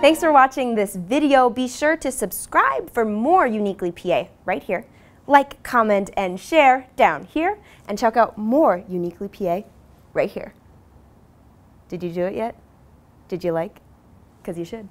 Thanks for watching this video. Be sure to subscribe for more Uniquely PA right here. Like, comment, and share down here. And check out more Uniquely PA right here. Did you do it yet? Did you like? Because you should.